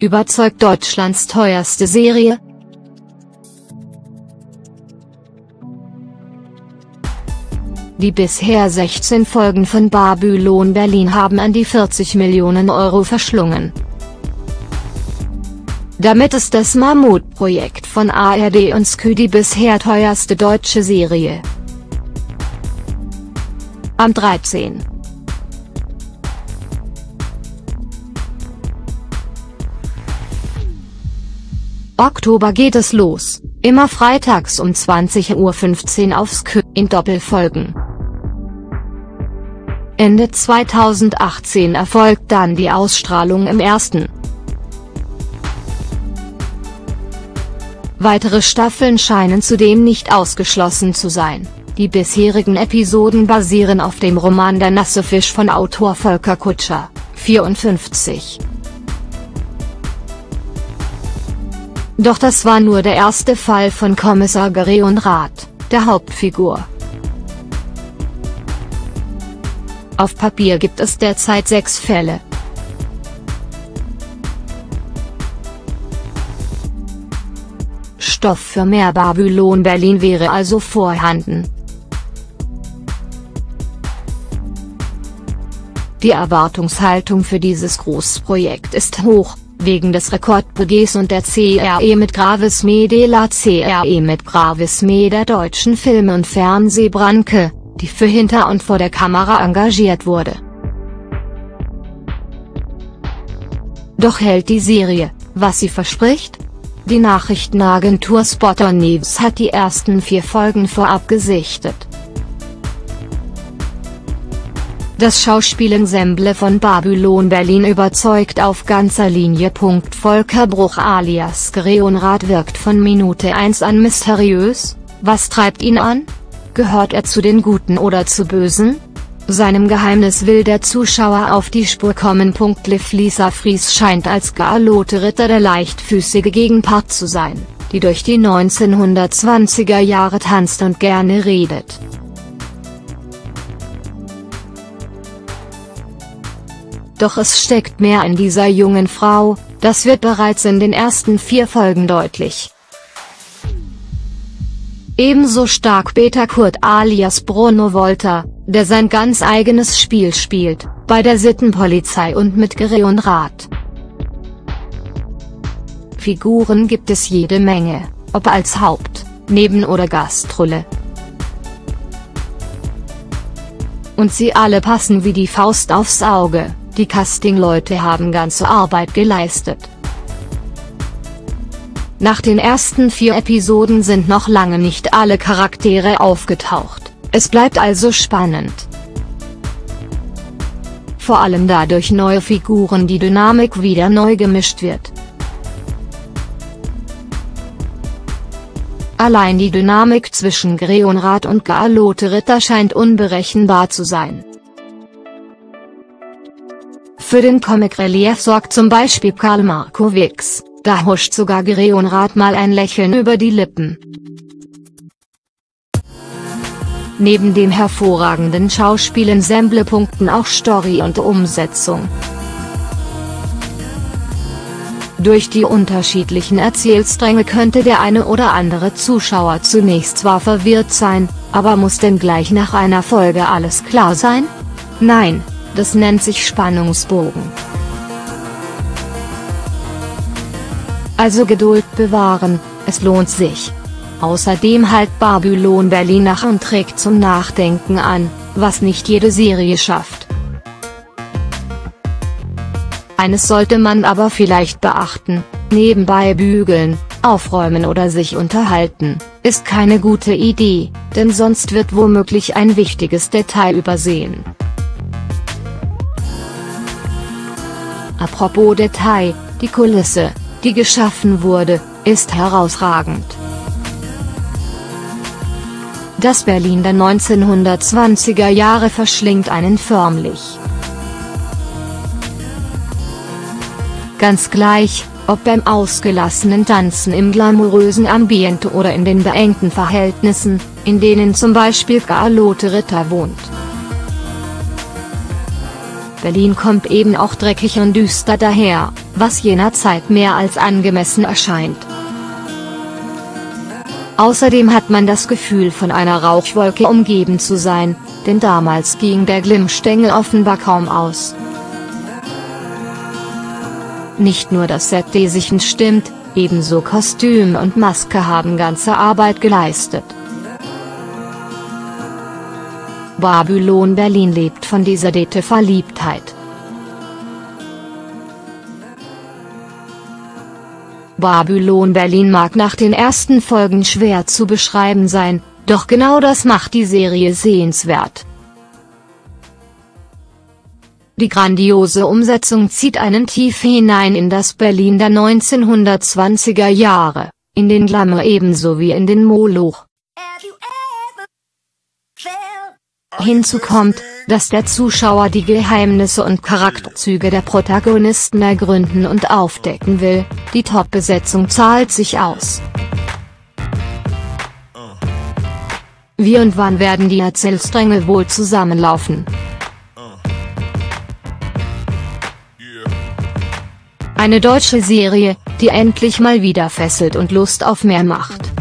Überzeugt Deutschlands teuerste Serie? Die bisher 16 Folgen von Babylon Berlin haben an die 40 Millionen Euro verschlungen. Damit ist das Mammutprojekt von ARD und Skü die bisher teuerste deutsche Serie. Am 13. Oktober geht es los, immer freitags um 20.15 Uhr auf Skü, in Doppelfolgen. Ende 2018 erfolgt dann die Ausstrahlung im ersten. Weitere Staffeln scheinen zudem nicht ausgeschlossen zu sein. Die bisherigen Episoden basieren auf dem Roman Der nasse Fisch von Autor Volker Kutscher, 54. Doch das war nur der erste Fall von Kommissar Gereon Rath, der Hauptfigur. Auf Papier gibt es derzeit sechs Fälle. Stoff für mehr Babylon Berlin wäre also vorhanden. Die Erwartungshaltung für dieses Großprojekt ist hoch, wegen des Rekordbudgets und der CRE mit Gravis Mede la CRE mit Gravis Me der deutschen Film- und Fernsehbranche, die für hinter und vor der Kamera engagiert wurde. Doch hält die Serie, was sie verspricht? Die Nachrichtenagentur Spotter News hat die ersten vier Folgen vorab gesichtet. Das Schauspielensemble von Babylon Berlin überzeugt auf ganzer Linie. Volker Bruch alias Greonrad wirkt von Minute 1 an mysteriös, was treibt ihn an? Gehört er zu den Guten oder zu Bösen? Seinem Geheimnis will der Zuschauer auf die Spur kommen. Liv Lisa Fries scheint als Galote Ritter der leichtfüßige Gegenpart zu sein, die durch die 1920er Jahre tanzt und gerne redet. Doch es steckt mehr in dieser jungen Frau, das wird bereits in den ersten vier Folgen deutlich. Ebenso stark Peter Kurt alias Bruno Volta, der sein ganz eigenes Spiel spielt, bei der Sittenpolizei und mit Gere und Rat. Figuren gibt es jede Menge, ob als Haupt-, Neben- oder Gastrolle. Und sie alle passen wie die Faust aufs Auge. Die Casting-Leute haben ganze Arbeit geleistet. Nach den ersten vier Episoden sind noch lange nicht alle Charaktere aufgetaucht, es bleibt also spannend. Vor allem dadurch neue Figuren die Dynamik wieder neu gemischt wird. Allein die Dynamik zwischen Greonrad und Galote Ritter scheint unberechenbar zu sein. Für den Comic-Relief sorgt zum Beispiel Karl Markowicz, da huscht sogar Gereonrad mal ein Lächeln über die Lippen. Neben dem hervorragenden Schauspielensemble punkten auch Story und Umsetzung. Durch die unterschiedlichen Erzählstränge könnte der eine oder andere Zuschauer zunächst zwar verwirrt sein, aber muss denn gleich nach einer Folge alles klar sein? Nein, das nennt sich Spannungsbogen. Also Geduld bewahren, es lohnt sich. Außerdem halt Babylon Berlin nach und trägt zum Nachdenken an, was nicht jede Serie schafft. Eines sollte man aber vielleicht beachten, nebenbei bügeln, aufräumen oder sich unterhalten, ist keine gute Idee, denn sonst wird womöglich ein wichtiges Detail übersehen. Apropos Detail, die Kulisse, die geschaffen wurde, ist herausragend. Das Berlin der 1920er Jahre verschlingt einen förmlich. Ganz gleich, ob beim ausgelassenen Tanzen im glamourösen Ambiente oder in den beengten Verhältnissen, in denen zum Beispiel Carlotte Ritter wohnt. Berlin kommt eben auch dreckig und düster daher, was jener Zeit mehr als angemessen erscheint. Außerdem hat man das Gefühl von einer Rauchwolke umgeben zu sein, denn damals ging der Glimmstängel offenbar kaum aus. Nicht nur das Set Desichen stimmt, ebenso Kostüm und Maske haben ganze Arbeit geleistet. Babylon Berlin lebt von dieser Dete-Verliebtheit. Babylon Berlin mag nach den ersten Folgen schwer zu beschreiben sein, doch genau das macht die Serie sehenswert. Die grandiose Umsetzung zieht einen tief hinein in das Berlin der 1920er Jahre, in den Glamour ebenso wie in den Moloch. Hinzu kommt, dass der Zuschauer die Geheimnisse und Charakterzüge der Protagonisten ergründen und aufdecken will, die Top-Besetzung zahlt sich aus. Wie und wann werden die Erzählstränge wohl zusammenlaufen? Eine deutsche Serie, die endlich mal wieder fesselt und Lust auf mehr macht.